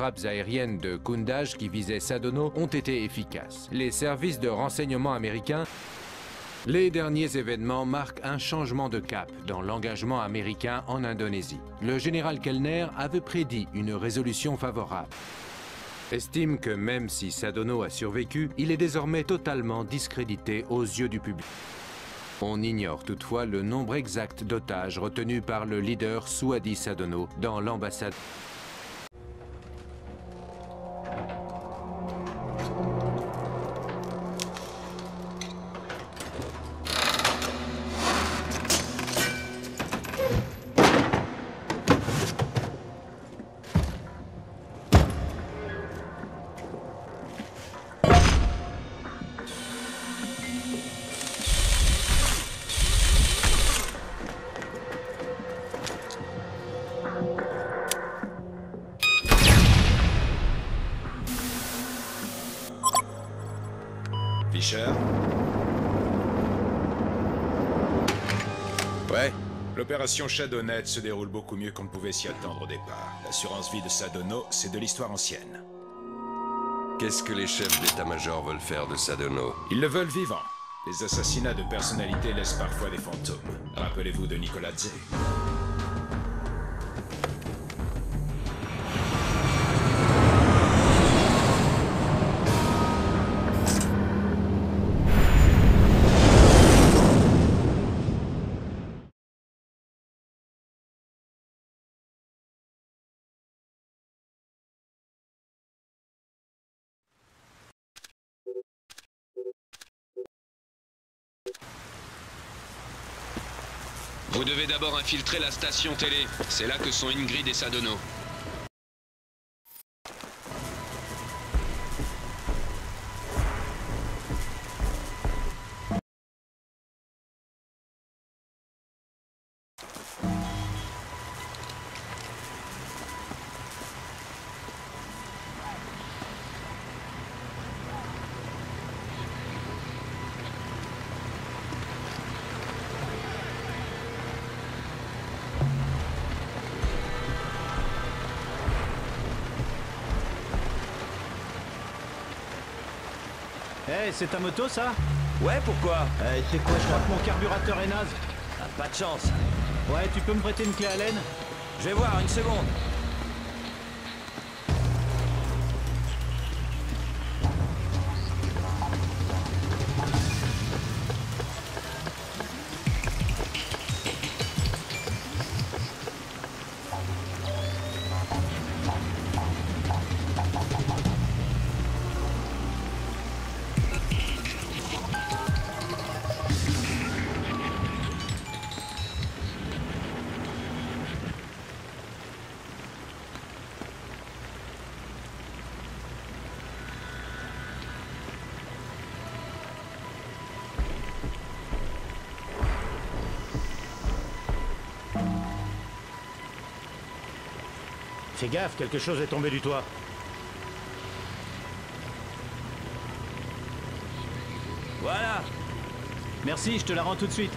frappes aériennes de Kundaj qui visaient Sadono ont été efficaces. Les services de renseignement américains les derniers événements marquent un changement de cap dans l'engagement américain en Indonésie. Le général Kellner avait prédit une résolution favorable. Estime que même si Sadono a survécu, il est désormais totalement discrédité aux yeux du public. On ignore toutefois le nombre exact d'otages retenus par le leader Souadi Sadono dans l'ambassade. Ouais L'opération Shadownet se déroule beaucoup mieux qu'on ne pouvait s'y attendre au départ. L'assurance vie de Sadono, c'est de l'histoire ancienne. Qu'est-ce que les chefs d'état-major veulent faire de Sadono? Ils le veulent vivant. Les assassinats de personnalités laissent parfois des fantômes. Rappelez-vous de Nicoladze. Vous devez d'abord infiltrer la station télé. C'est là que sont Ingrid et Sadono. Hé, c'est ta moto ça Ouais, pourquoi Eh, c'est quoi, je crois que mon carburateur est naze. Ah, Pas de chance. Ouais, tu peux me prêter une clé à laine Je vais voir, une seconde. Fais gaffe, quelque chose est tombé du toit. Voilà. Merci, je te la rends tout de suite.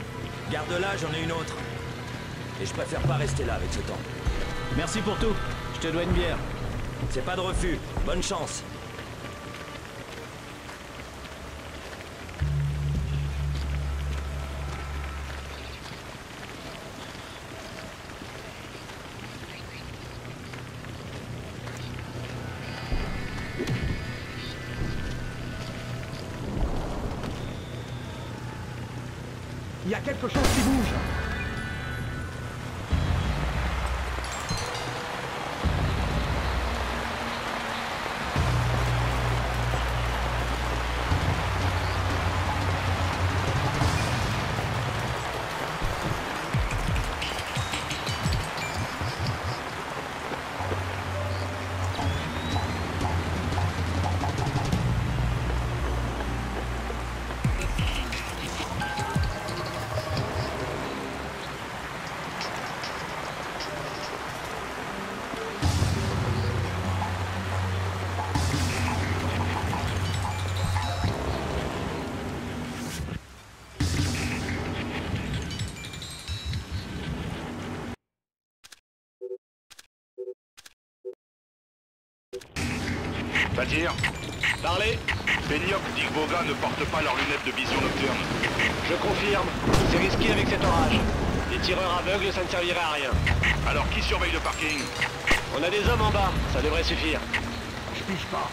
Garde-la, j'en ai une autre. Et je préfère pas rester là avec ce temps. Merci pour tout. Je te dois une bière. C'est pas de refus. Bonne chance. Il y a quelque chose qui bouge. Bazir Parlez Benioff dit que ne portent pas leurs lunettes de vision nocturne. Je confirme. C'est risqué avec cet orage. Les tireurs aveugles, ça ne servirait à rien. Alors qui surveille le parking? On a des hommes en bas, ça devrait suffire. Je pige pas.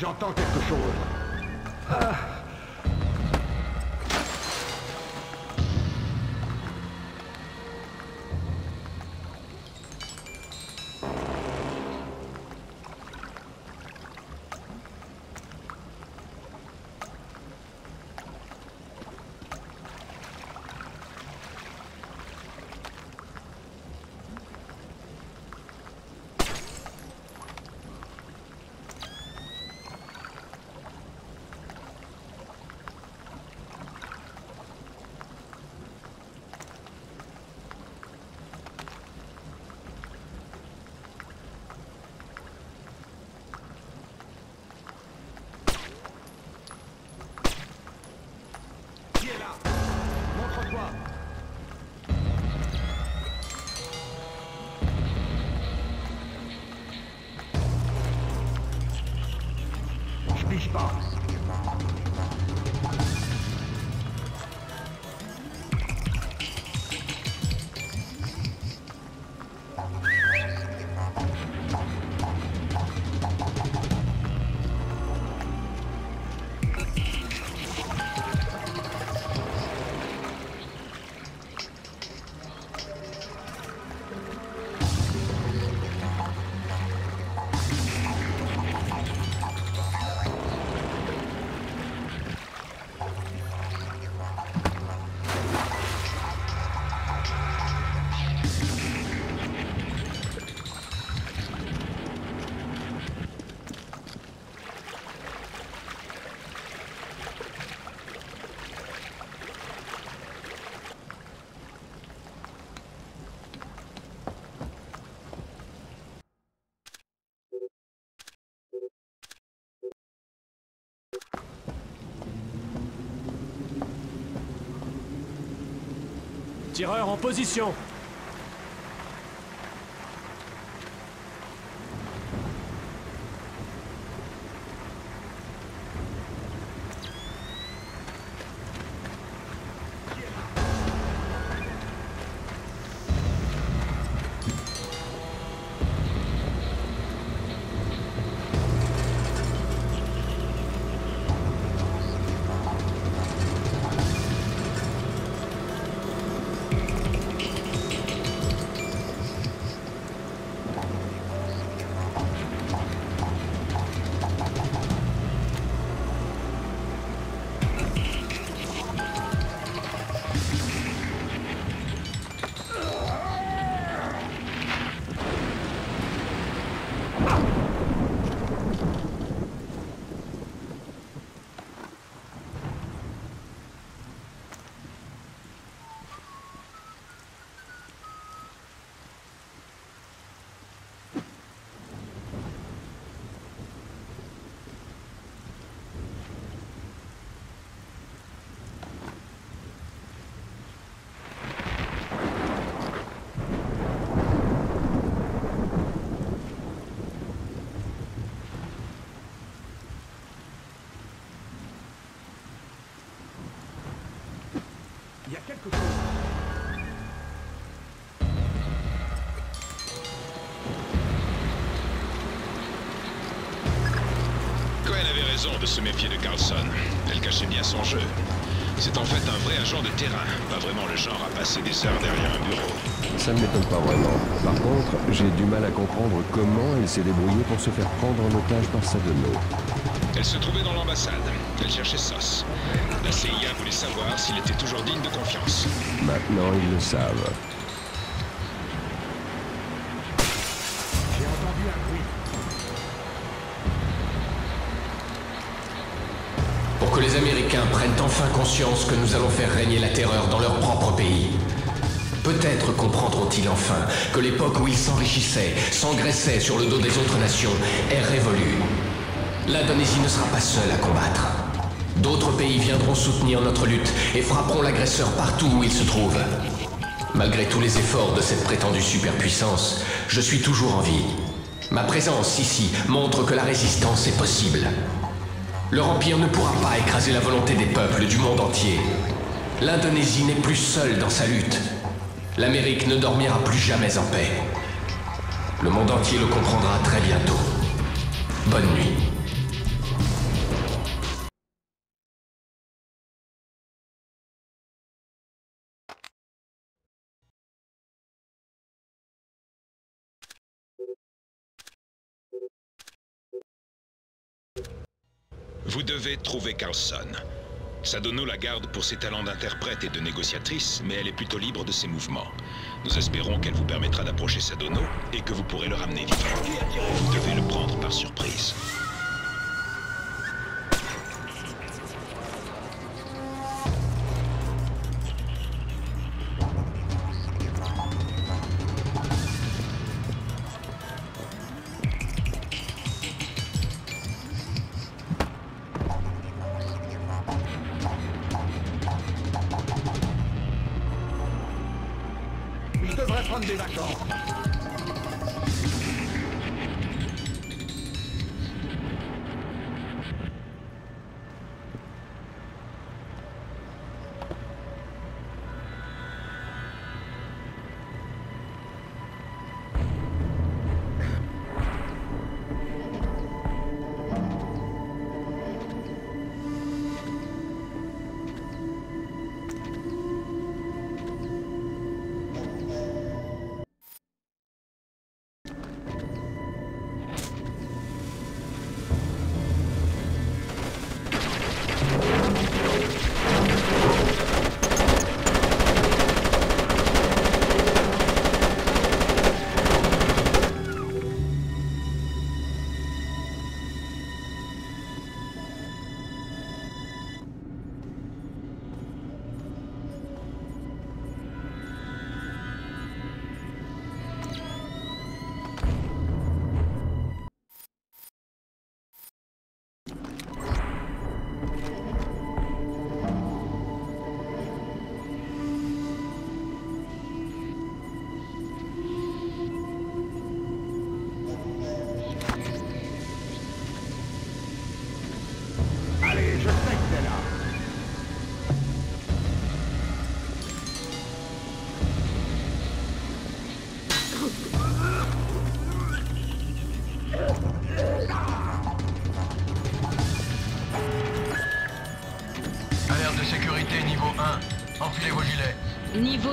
J'entends quelque chose. Tireur en position. avait raison de se méfier de Carlson. Elle cachait bien son jeu. C'est en fait un vrai agent de terrain, pas vraiment le genre à passer des heures derrière un bureau. Ça ne m'étonne pas vraiment. Par contre, j'ai du mal à comprendre comment elle s'est débrouillée pour se faire prendre en otage par Sadono. Elle se trouvait dans l'ambassade. Elle cherchait Sos. La CIA voulait savoir s'il était toujours digne de confiance. Maintenant, ils le savent. J'ai entendu un bruit. Pour que les Américains prennent enfin conscience que nous allons faire régner la terreur dans leur propre pays. Peut-être comprendront-ils enfin que l'époque où ils s'enrichissaient, s'engraissaient sur le dos des autres nations est révolue. L'Indonésie ne sera pas seule à combattre. D'autres pays viendront soutenir notre lutte et frapperont l'agresseur partout où il se trouve. Malgré tous les efforts de cette prétendue superpuissance, je suis toujours en vie. Ma présence ici montre que la résistance est possible. Leur empire ne pourra pas écraser la volonté des peuples du monde entier. L'Indonésie n'est plus seule dans sa lutte. L'Amérique ne dormira plus jamais en paix. Le monde entier le comprendra très bientôt. Bonne nuit. Vous devez trouver Carlson. Sadono la garde pour ses talents d'interprète et de négociatrice, mais elle est plutôt libre de ses mouvements. Nous espérons qu'elle vous permettra d'approcher Sadono et que vous pourrez le ramener vivant. Vous devez le prendre par surprise.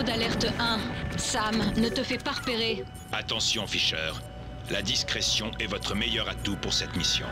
D'alerte 1. Sam, ne te fais pas repérer. Attention Fisher, la discrétion est votre meilleur atout pour cette mission.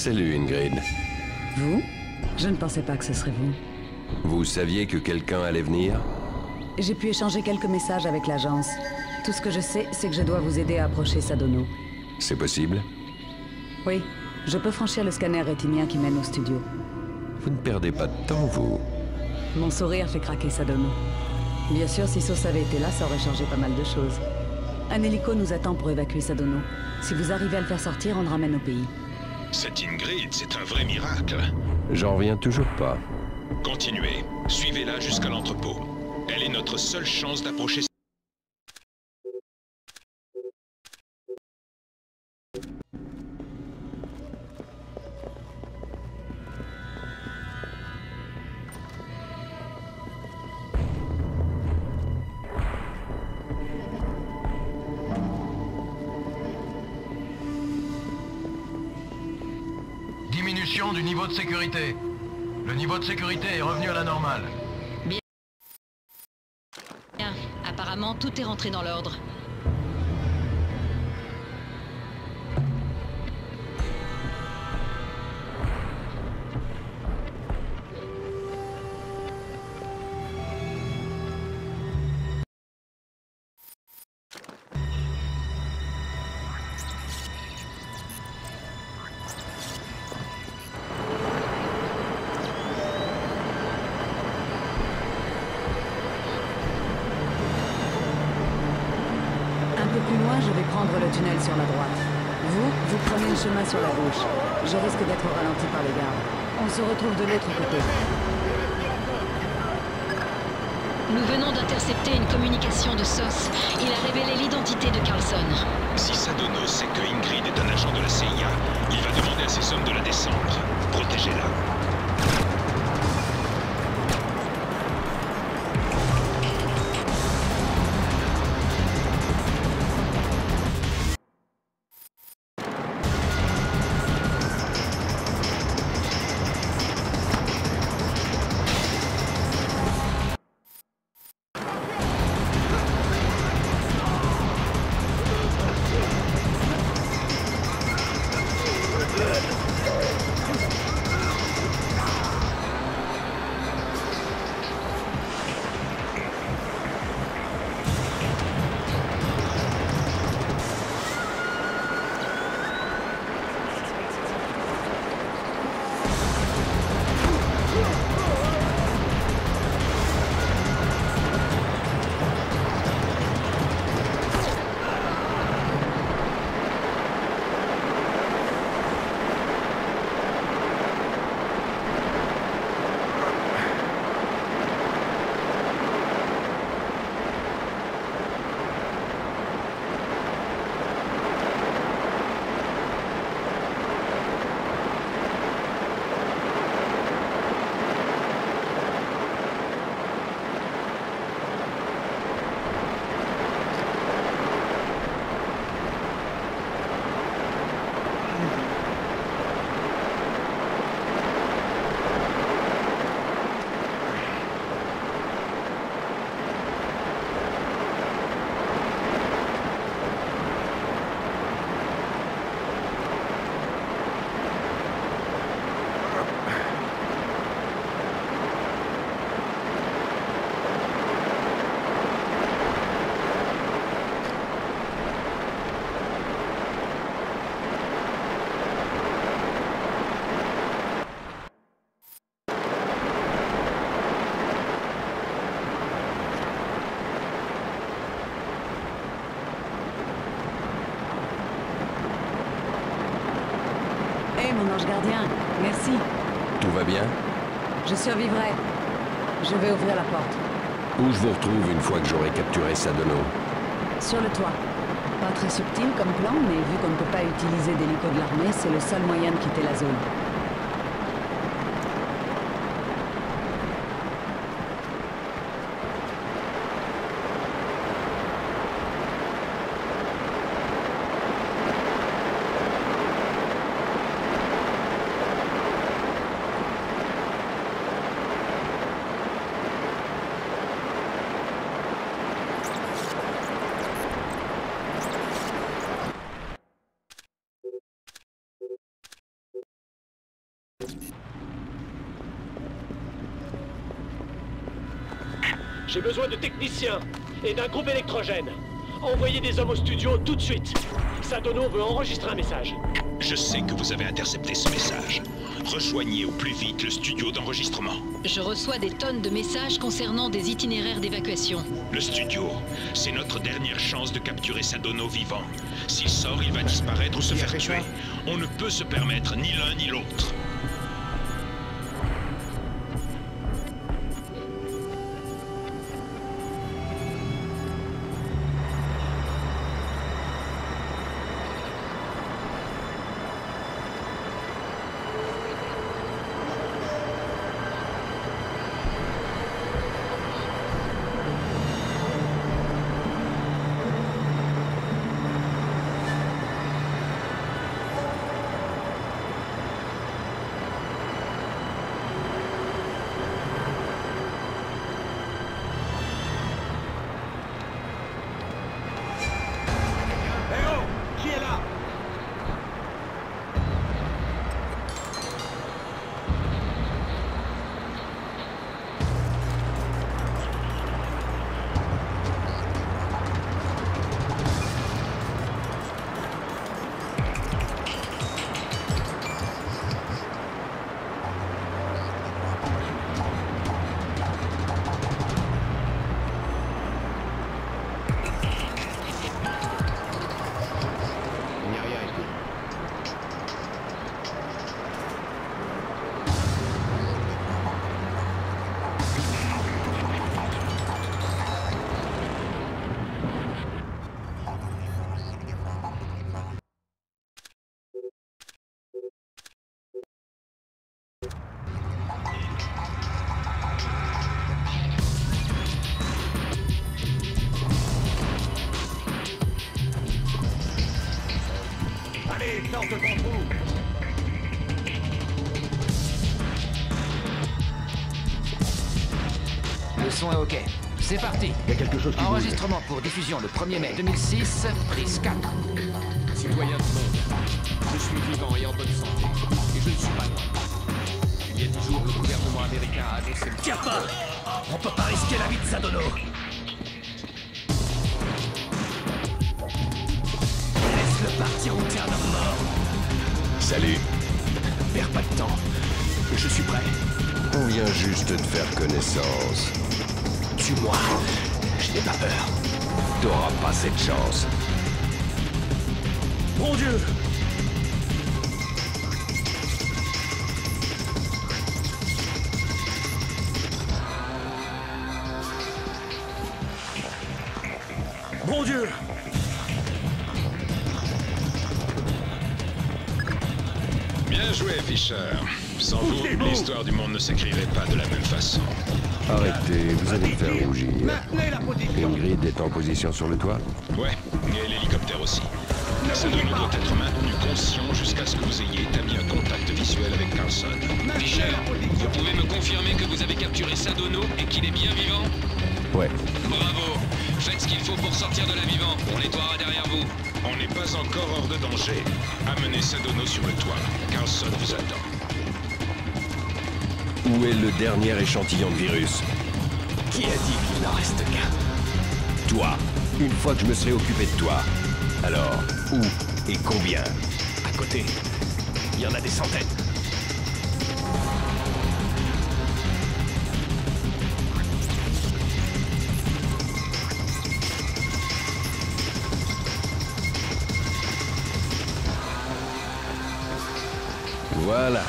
Salut Ingrid. Vous? Je ne pensais pas que ce serait vous. Vous saviez que quelqu'un allait venir? J'ai pu échanger quelques messages avec l'agence. Tout ce que je sais, c'est que je dois vous aider à approcher Sadono. C'est possible? Oui, je peux franchir le scanner rétinien qui mène au studio. Vous ne perdez pas de temps, vous. Mon sourire fait craquer Sadono. Bien sûr, si Sos avait été là, ça aurait changé pas mal de choses. Un hélico nous attend pour évacuer Sadono. Si vous arrivez à le faire sortir, on le ramène au pays. Cette Ingrid, c'est un vrai miracle. J'en reviens toujours pas. Continuez. Suivez-la jusqu'à l'entrepôt. Elle est notre seule chance d'approcher... sécurité. Le niveau de sécurité est revenu à la normale. Bien. Apparemment, tout est rentré dans l'ordre. Sur la droite. Vous, vous prenez le chemin sur la gauche. Je risque d'être ralenti par les gardes. On se retrouve de l'autre côté. Nous venons d'intercepter une communication de SOS. Il a révélé l'identité de Carlson. Si Sadono sait que Ingrid est un agent de la CIA, il va demander à ses hommes de la descendre. Protégez-la. Bien Je survivrai. Je vais ouvrir la porte. Où je vous retrouve une fois que j'aurai capturé Sadono Sur le toit. Pas très subtil comme plan, mais vu qu'on ne peut pas utiliser d'hélico de l'armée, c'est le seul moyen de quitter la zone. J'ai besoin de techniciens et d'un groupe électrogène. Envoyez des hommes au studio tout de suite. Sadono veut enregistrer un message. Je sais que vous avez intercepté ce message. Rejoignez au plus vite le studio d'enregistrement. Je reçois des tonnes de messages concernant des itinéraires d'évacuation. Le studio, c'est notre dernière chance de capturer Sadono vivant. S'il sort, il va disparaître ou se faire tuer. On ne peut se permettre ni l'un ni l'autre. Parti. Il y a quelque chose qui Enregistrement pour diffusion le 1er mai 2006, prise 4. Citoyens du monde, je suis vivant et en bonne santé. Et je ne suis pas mort. Il y a dix jours, le gouvernement américain a annoncé le... Tiens pas On peut pas risquer la vie de Sadono Laisse-le partir ou un homme mort Salut. Perds pas de temps. Je suis prêt. On vient juste de faire connaissance. Tue-moi. Je n'ai pas peur. T'auras pas cette chance. Mon Dieu Mon Dieu Bien joué, Fisher. Sans vous, l'histoire du monde ne s'écrirait pas de la même façon. Arrêtez, vous allez me faire rougir. Maintenez la position Ingrid est en position sur le toit Ouais, et l'hélicoptère aussi. Sadono doit être maintenu conscient jusqu'à ce que vous ayez établi un contact visuel avec Carlson. Fisher, vous pouvez me confirmer que vous avez capturé Sadono et qu'il est bien vivant? Ouais. Bravo Faites ce qu'il faut pour sortir de là vivant. On nettoiera derrière vous. On n'est pas encore hors de danger. Amenez Sadono sur le toit. Carlson vous attend. Où est le dernier échantillon de virus Qui a dit qu'il n'en reste qu'un Toi. Une fois que je me serai occupé de toi. Alors, où et combien À côté. Il y en a des centaines. Voilà.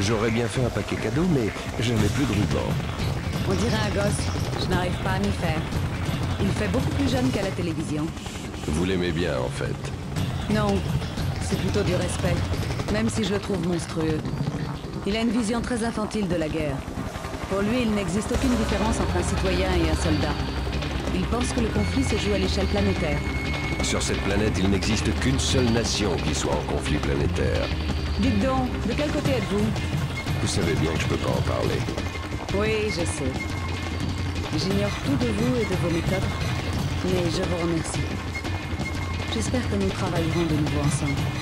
J'aurais bien fait un paquet cadeau, mais je n'ai plus de ruban. On dirait un gosse. Je n'arrive pas à m'y faire. Il fait beaucoup plus jeune qu'à la télévision. Vous l'aimez bien, en fait. Non, c'est plutôt du respect, même si je le trouve monstrueux. Il a une vision très infantile de la guerre. Pour lui, il n'existe aucune différence entre un citoyen et un soldat. Il pense que le conflit se joue à l'échelle planétaire. Sur cette planète, il n'existe qu'une seule nation qui soit en conflit planétaire. Dites donc, de quel côté êtes-vous? Vous savez bien que je peux pas en parler. Oui, je sais. J'ignore tout de vous et de vos méthodes, mais je vous remercie. J'espère que nous travaillerons de nouveau ensemble.